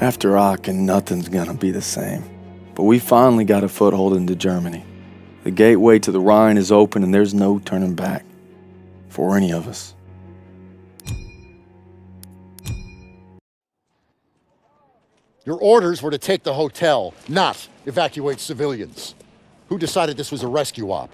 After Aachen, nothing's gonna be the same. But we finally got a foothold into Germany. The gateway to the Rhine is open and there's no turning back. For any of us. Your orders were to take the hotel, not evacuate civilians. Who decided this was a rescue op?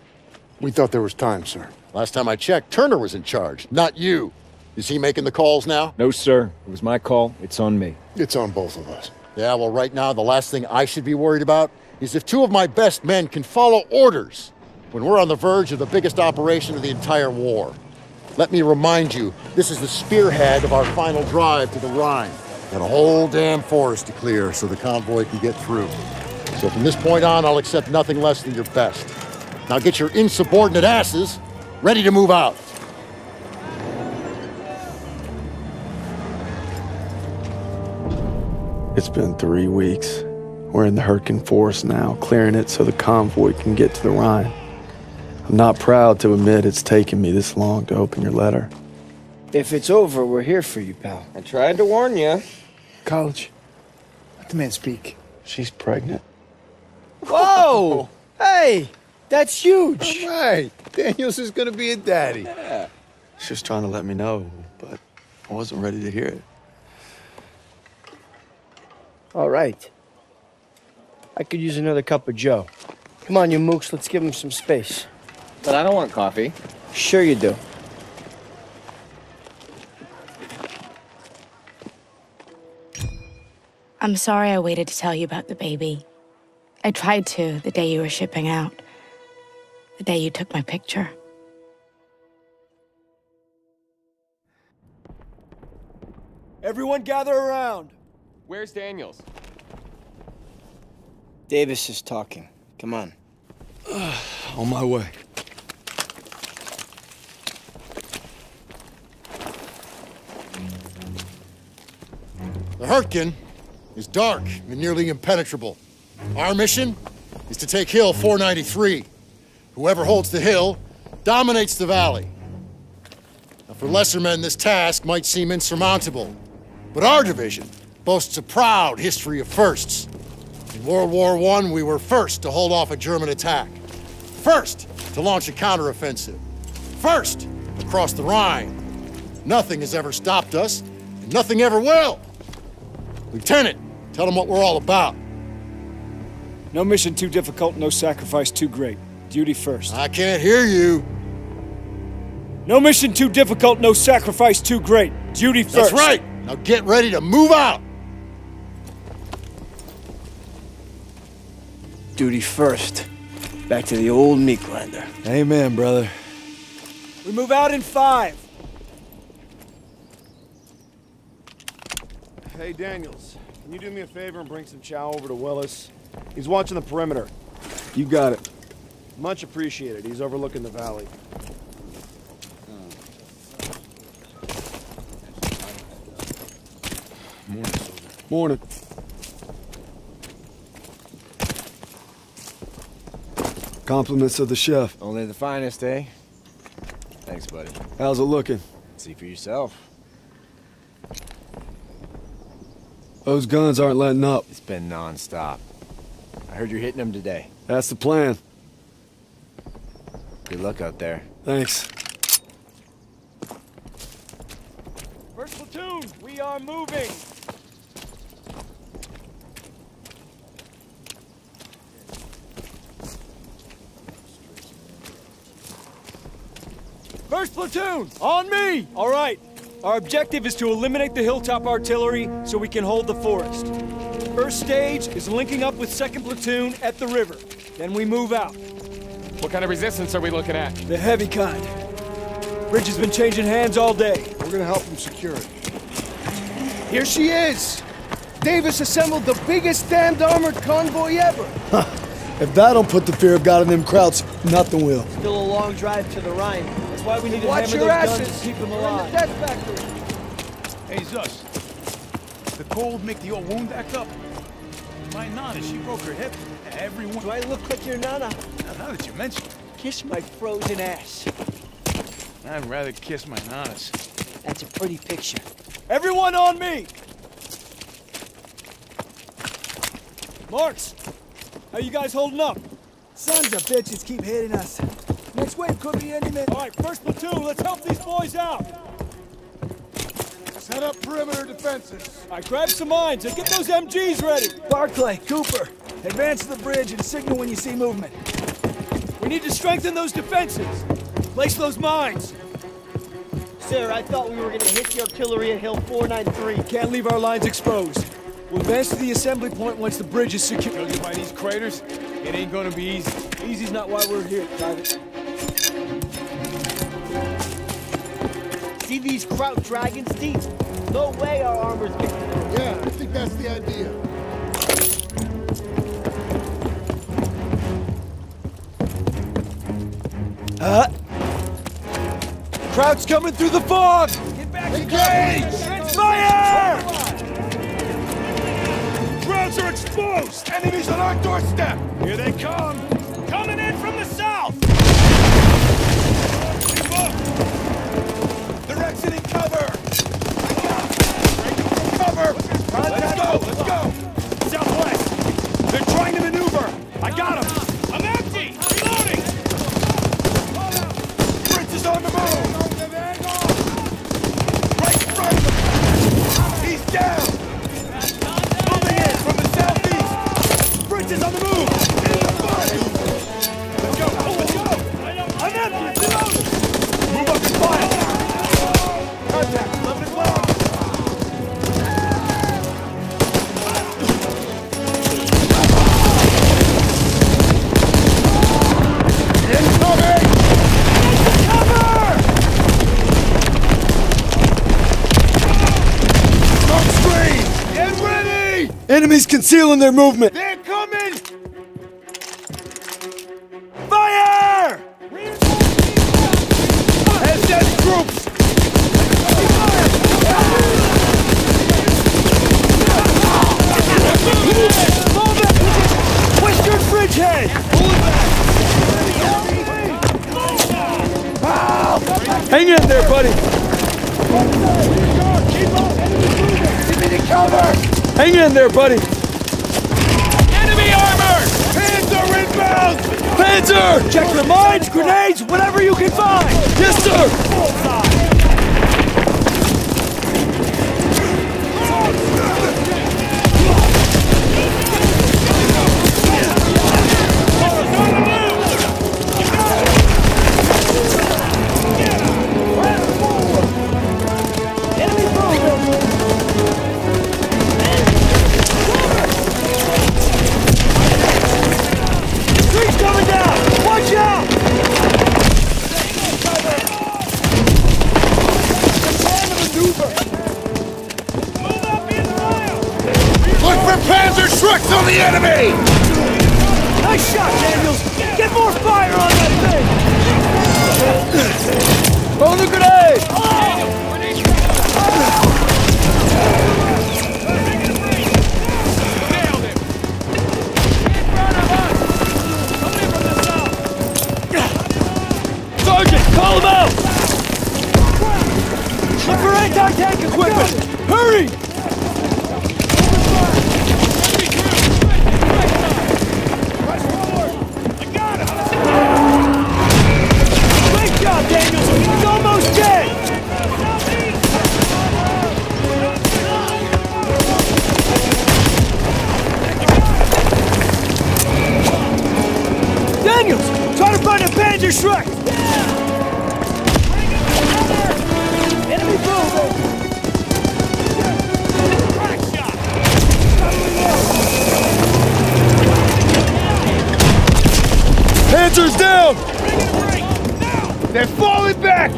We thought there was time, sir. Last time I checked, Turner was in charge, not you. Is he making the calls now? No, sir. It was my call. It's on me. It's on both of us. Yeah, well, right now, the last thing I should be worried about is if two of my best men can follow orders when we're on the verge of the biggest operation of the entire war. Let me remind you, this is the spearhead of our final drive to the Rhine. Got a whole damn forest to clear so the convoy can get through. So from this point on, I'll accept nothing less than your best. Now get your insubordinate asses ready to move out. It's been three weeks. We're in the Hurtgen Forest now, clearing it so the convoy can get to the Rhine. I'm not proud to admit it's taken me this long to open your letter. If it's over, we're here for you, pal. I tried to warn you. College. Let the man speak. She's pregnant. Whoa! hey, that's huge. Right. Daniels is gonna be a daddy. She was trying to let me know, but I wasn't ready to hear it. All right. I could use another cup of Joe. Come on, you mooks, let's give him some space. But I don't want coffee. Sure you do. I'm sorry I waited to tell you about the baby. I tried to the day you were shipping out. The day you took my picture. Everyone gather around. Where's Daniels? Davis is talking. Come on. On my way. The Hurtgen is dark and nearly impenetrable. Our mission is to take Hill 493. Whoever holds the hill dominates the valley. Now, for lesser men, this task might seem insurmountable, but our division boasts a proud history of firsts. In World War I, we were first to hold off a German attack, first to launch a counteroffensive, first across the Rhine. Nothing has ever stopped us, and nothing ever will. Lieutenant, tell them what we're all about. No mission too difficult, no sacrifice too great. Duty first. I can't hear you. No mission too difficult, no sacrifice too great. Duty first. That's right. Now get ready to move out. Duty first. Back to the old Meeklander. Amen, brother. We move out in five. Hey, Daniels, can you do me a favor and bring some chow over to Willis? He's watching the perimeter. You got it. Much appreciated. He's overlooking the valley. Morning. Compliments of the chef. Only the finest, eh? Thanks, buddy. How's it looking? See for yourself. Those guns aren't letting up. It's been non-stop. I heard you're hitting them today. That's the plan. Good luck out there. Thanks. First platoon, we are moving. First platoon, on me! All right. Our objective is to eliminate the hilltop artillery so we can hold the forest. First stage is linking up with second platoon at the river. Then we move out. What kind of resistance are we looking at? The heavy kind. Bridge has been changing hands all day. We're gonna help them secure it. Here she is! Davis assembled the biggest damned armored convoy ever! If that don't put the fear of God in them Krauts, nothing will. Still a long drive to the Rhine. That's why we need to Watch hammer your those guns asses! to keep them We're in the alive. death factory! Hey, Zus. The cold make the old wound act up. My Nana, she broke her hip. Everyone... Do I look like your Nana? Now that you mention it, Kiss my frozen ass. I'd rather kiss my Nanas. That's a pretty picture. Everyone on me! Marks, how you guys holding up? Sons of bitches keep hitting us. Next wave could be any minute. All right, first platoon, let's help these boys out. Set up perimeter defenses. All right, grab some mines and get those MGs ready. Barclay, Cooper, advance to the bridge and signal when you see movement. We need to strengthen those defenses. Place those mines. Sir, I thought we were gonna hit the artillery at Hill 493. Can't leave our lines exposed. We'll advance to the assembly point once the bridge is secure. Judging by these craters, it ain't gonna be easy. Easy's not why we're here, Private. These Kraut dragons, Deep? No way our armor's getting through. Yeah, I think that's the idea. Uh. Kraut's coming through the fog! Get back Engage! Fire! Krauts are exposed! Enemies on our doorstep! Here they come! Go! Enemies concealing their movement. They're coming! Fire! SS groups! Western bridgehead! Hang in there, buddy. Hang in there, buddy. Enemy armor! Panzer inbound! Panzer! Check your mines, grenades, whatever you can find! Yes, sir! Daniels! Try to find a Panzerschreck! Enemy moving! Panzer's down! They're falling back!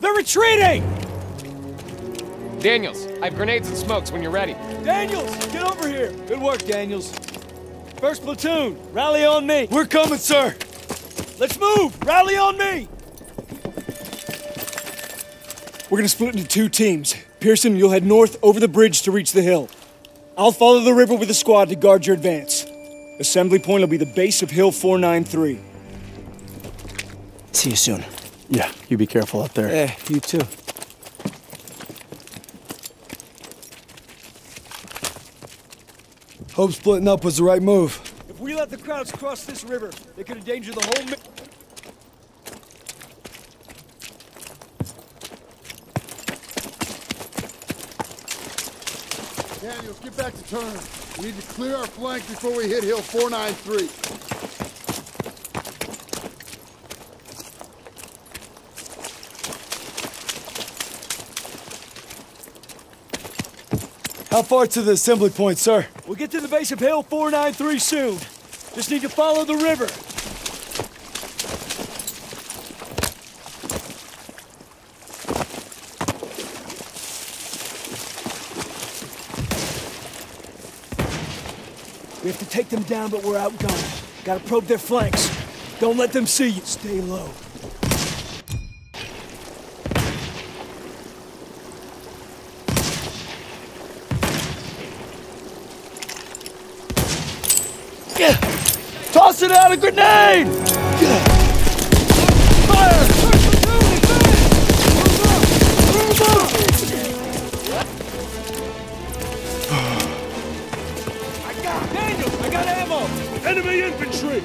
They're retreating! Daniels, I have grenades and smokes when you're ready. Daniels, get over here! Good work, Daniels. First platoon, rally on me. We're coming, sir. Let's move! Rally on me! We're gonna split into two teams. Pierson, you'll head north over the bridge to reach the hill. I'll follow the river with a squad to guard your advance. Assembly point will be the base of Hill 493. See you soon. Yeah, you be careful out there. Eh, you too. Hope splitting up was the right move. If we let the Krauts cross this river, they could endanger the whole... Mi Daniels, get back to turn. We need to clear our flank before we hit Hill 493. How far to the assembly point, sir? We'll get to the base of Hill 493 soon. Just need to follow the river. We have to take them down, but we're outgunned. Gotta probe their flanks. Don't let them see you. Stay low. Toss it out a grenade! Fire! I got Daniel! I got ammo! Enemy infantry!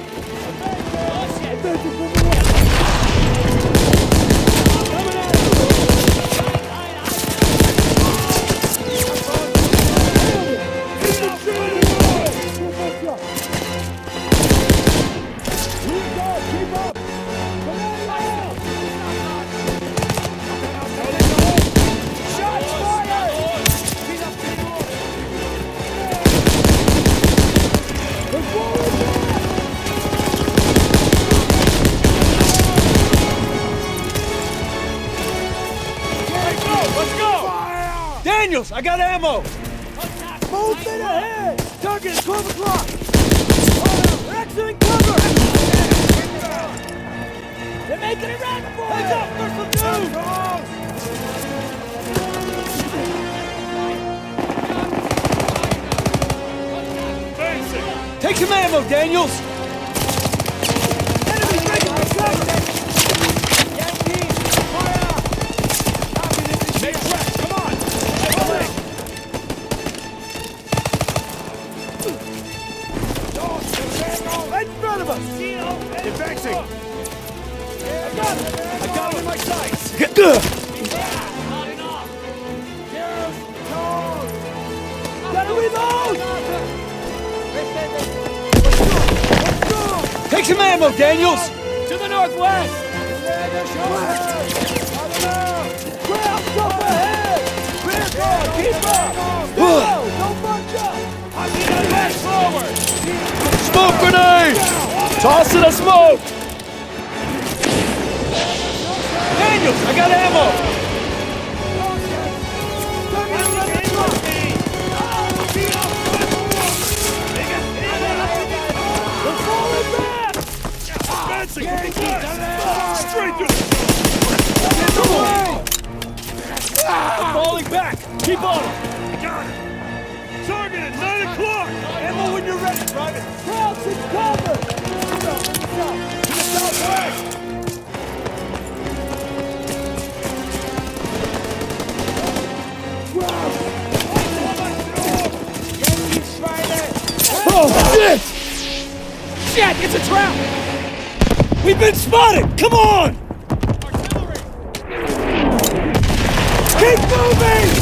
Ammo! Move! Target is 12 o'clock! Cover! They're making a run for it! Heads up, platoon! Take some ammo, Daniels! Toss it a smoke! Daniels, I got ammo! Advancing from the west! Straight I'm falling back! Keep on! Got it! Target at 9 o'clock! Ammo when you're ready, Private! Crouch and cover! Shit! Shit, it's a trap! We've been spotted! Come on! Keep moving!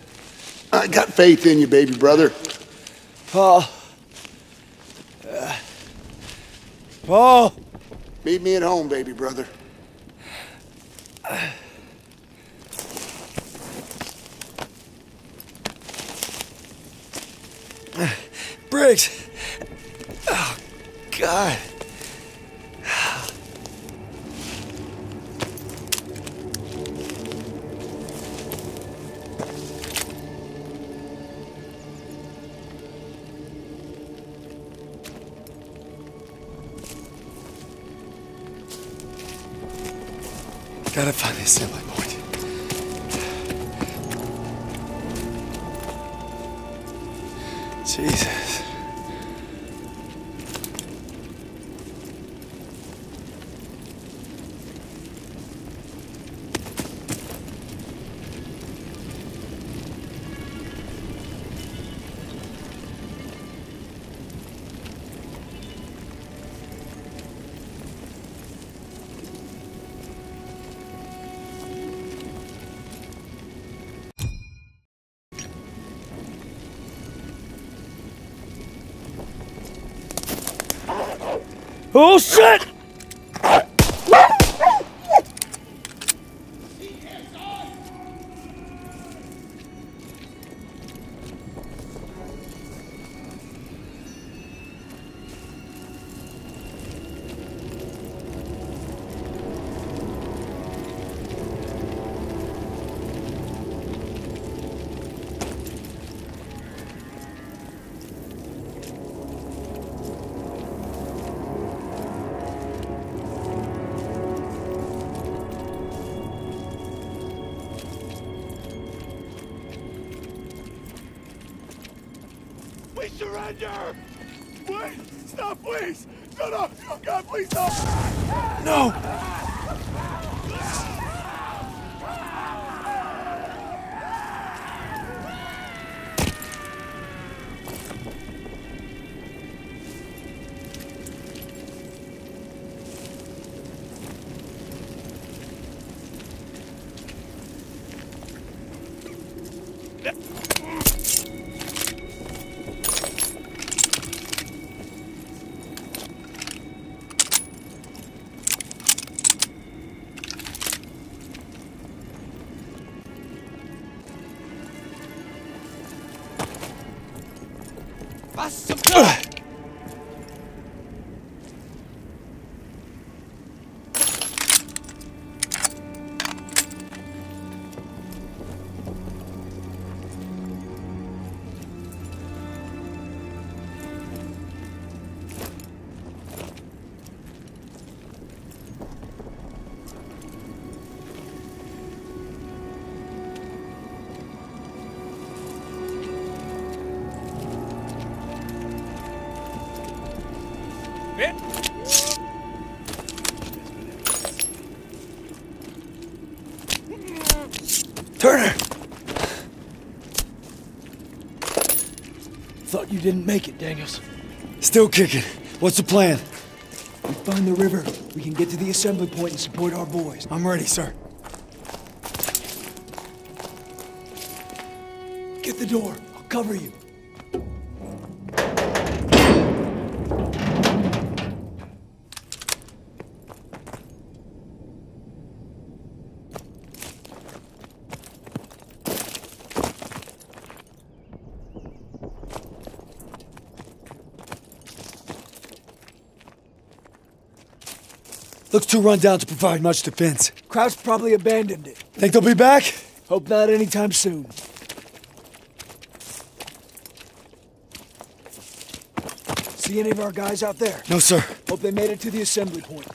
I got faith in you, baby brother. Paul. Uh, Paul! Meet me at home, baby brother. Briggs! Oh, God. Gotta Oh shit! Wait! Stop, please! No, no! Oh, God, please, no! No! Didn't make it, Daniels. Still kicking. What's the plan? We find the river. We can get to the assembly point and support our boys. I'm ready, sir. Get the door. I'll cover you. Looks too run down to provide much defense. Kraut's probably abandoned it. Think they'll be back? Hope not anytime soon. See any of our guys out there? No, sir. Hope they made it to the assembly point.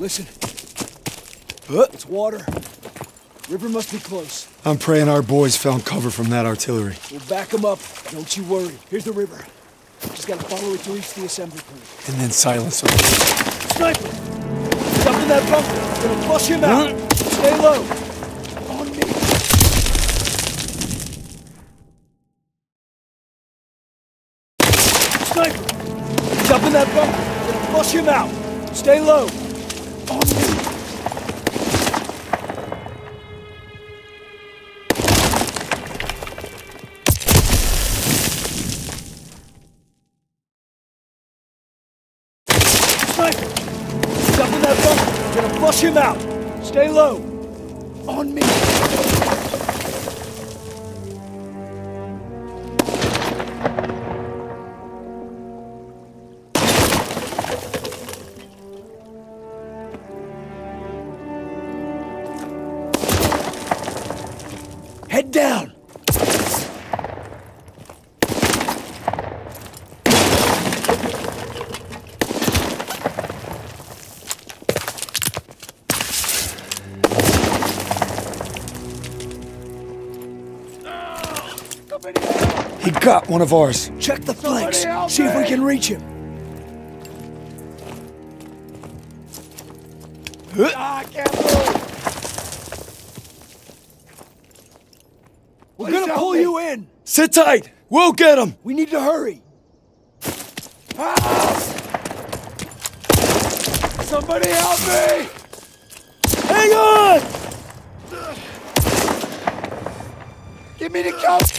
Listen. Huh? It's water. River must be close. I'm praying our boys found cover from that artillery. We'll back them up. Don't you worry. Here's the river gotta follow it to reach the assembly point. And then silence over Sniper! He's up in that bunker. I'm gonna flush him out. Huh? Stay low. On me. Sniper! He's up in that bunker. I'm gonna flush him out. Stay low. On me. Stay low. On me. Got one of ours. Check the flanks. See if we can reach him. Ah, I can't move. We're Please gonna pull me. you in. Sit tight. We'll get him. We need to hurry. Somebody help me! Hang on! Give me the cover!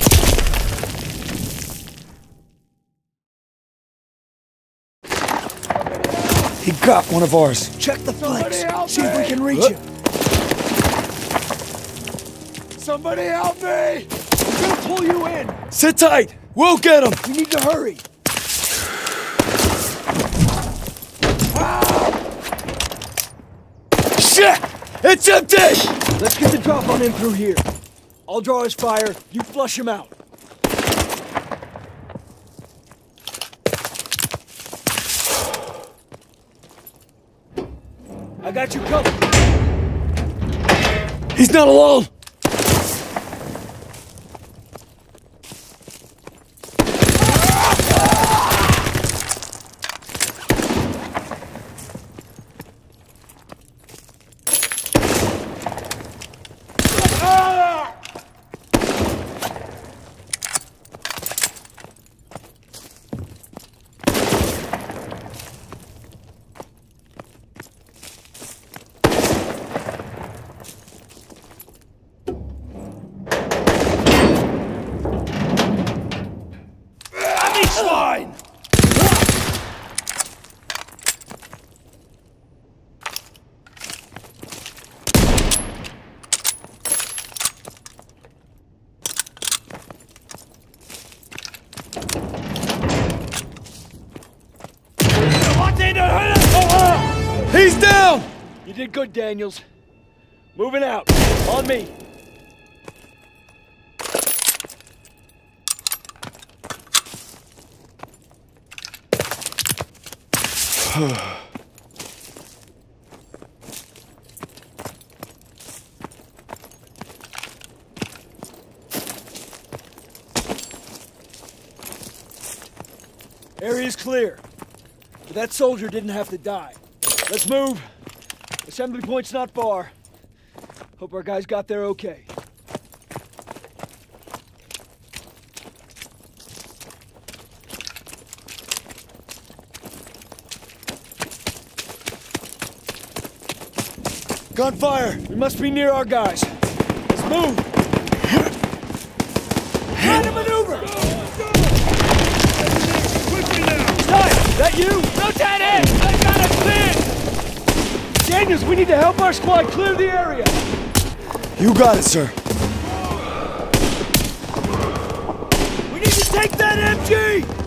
He got one of ours. Check the flanks. help See if we can reach him. Somebody help me! We're gonna pull you in. Sit tight. We'll get him. We need to hurry. Ah! Shit! It's empty! Let's get the drop on him through here. I'll draw his fire. You flush him out. Got you covered. He's not alone. Swine! He's down! You did good, Daniels. Moving out. On me. Area's clear. But that soldier didn't have to die. Let's move. Assembly point's not far. Hope our guys got there okay. Gunfire! We must be near our guys. Let's move! Try to maneuver! Stein, that you? Lieutenant! I got a clear! Daniels, we need to help our squad clear the area! You got it, sir. We need to take that MG!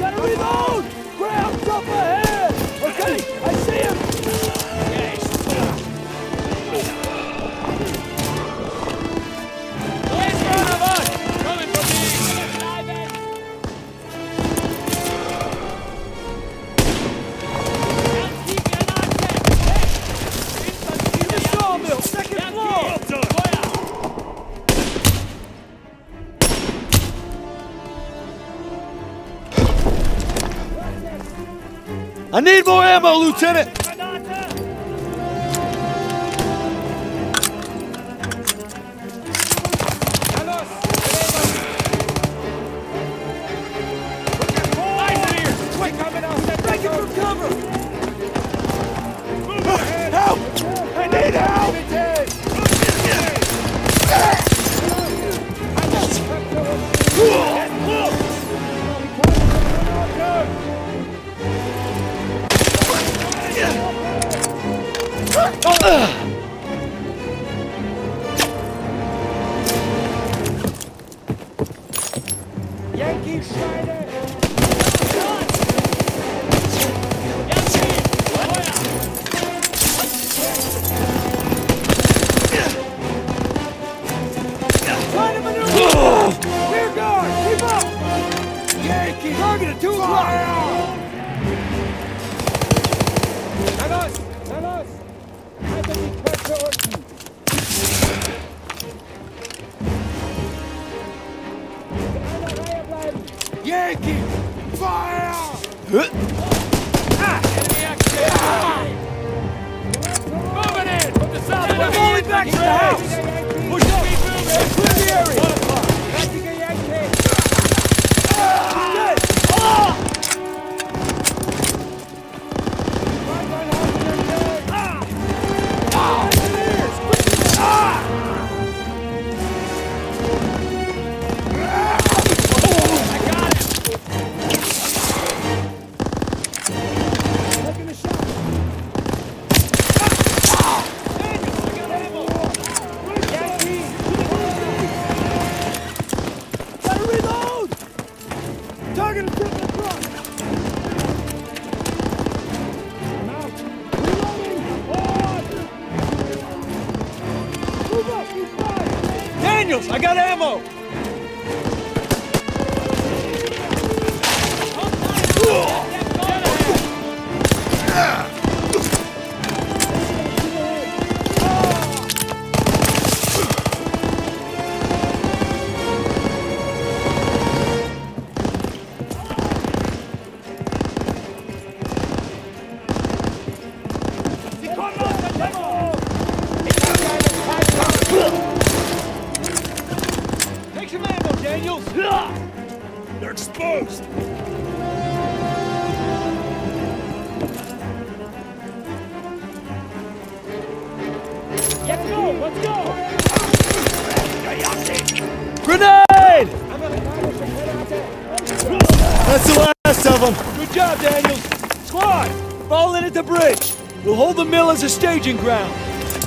Gotta rebound! I need more ammo, Lieutenant! Exposed! Let's go! Let's go! Grenade! That's the last of them. Good job, Daniels. Squad, fall in at the bridge. We'll hold the mill as a staging ground.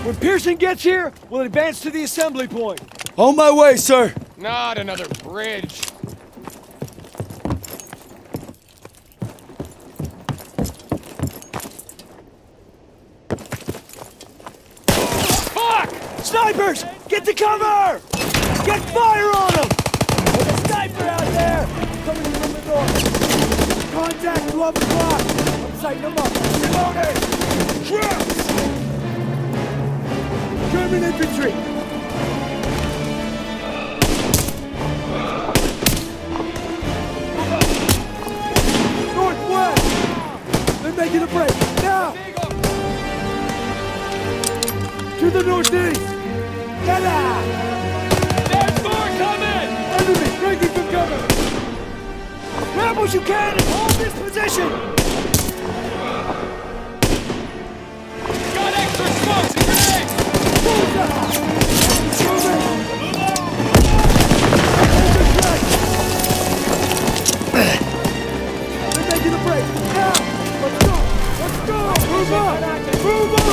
When Pierson gets here, we'll advance to the assembly point. On my way, sir. Not another bridge. Snipers! Get to cover! Get fire on them! There's a sniper out there! Coming in from the north. Contact 12 o'clock! I'm sighting them up. Reloading! Traps! German infantry! Northwest! They're making a break! Now! To the northeast! There's more coming! Enemy breaking from cover! Grab what you can and hold this position! Got extra smokes and grenades! They're making a break! Now! Let's go! Let's go! Move up! Move up!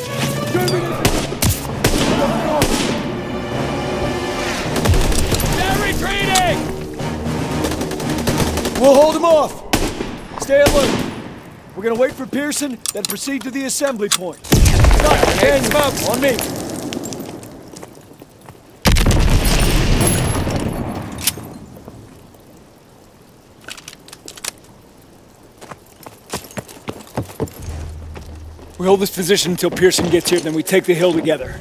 gonna wait for Pierson, then proceed to the assembly point. Grenade smoke, on me. We hold this position until Pierson gets here, then we take the hill together.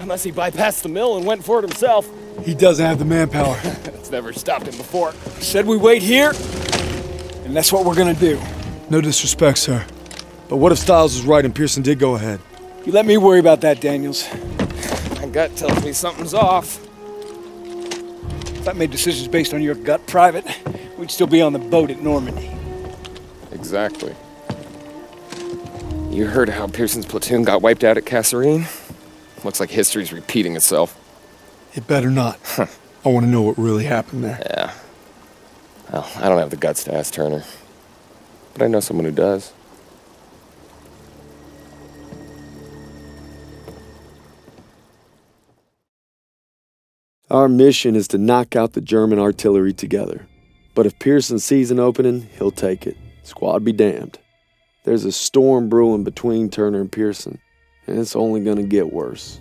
Unless he bypassed the mill and went for it himself. He doesn't have the manpower. That's never stopped him before. Said we wait here, and that's what we're gonna do. No disrespect, sir. But what if Stiles was right and Pierson did go ahead? You let me worry about that, Daniels. My gut tells me something's off. If I made decisions based on your gut private, we'd still be on the boat at Normandy. Exactly. You heard how Pierson's platoon got wiped out at Kasserine? Looks like history's repeating itself. It better not. I want to know what really happened there. Yeah. Well, I don't have the guts to ask Turner. But I know someone who does. Our mission is to knock out the German artillery together. But if Pierson sees an opening, he'll take it. Squad be damned. There's a storm brewing between Turner and Pierson, and it's only going to get worse.